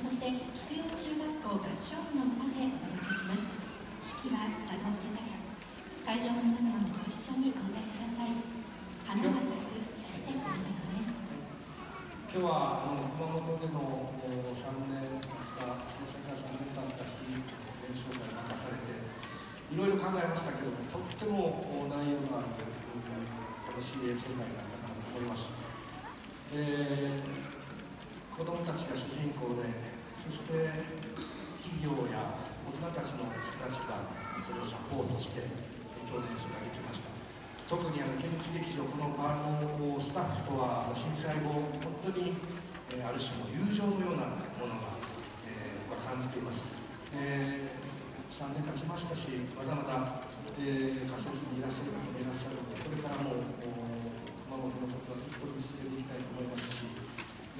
そして菊陽中学校合唱部の歌でお届けします。式は佐渡豊会場の皆様もご一緒にお歌いください。花が咲くそしてふるさとです。今日はあの熊本での3年た制作から3年経った日演奏会を任されていろいろ考えましたけどもとっても内容のある楽しい演奏会だったかなと思います、えー子どもたちが主人公でそして企業や大人たちの人たちがそれをサポートして今日の演奏ができました特にあの県立劇場このバのスタッフとは震災後本当に、え、ある種の友情のようなものが、えー、僕は感じています、えー、3年経ちましたしまだまだ、えー、仮設にいらっしゃる方もいらっしゃるのでこれからも熊本のことはずっと続けていきたいと思いますし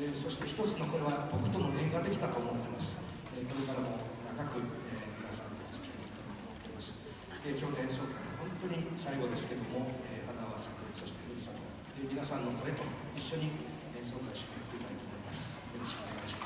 えー、そして一つのこれは僕との縁ができたと思ってます、えー、これからも長く、えー、皆さんとお付き合いたいと思ってます、え今日の演奏会は本当に最後ですけども、え花は咲くそしてふるさと、え皆さんの声と一緒に演奏会を締めくくりたいと思います。よろしくお願い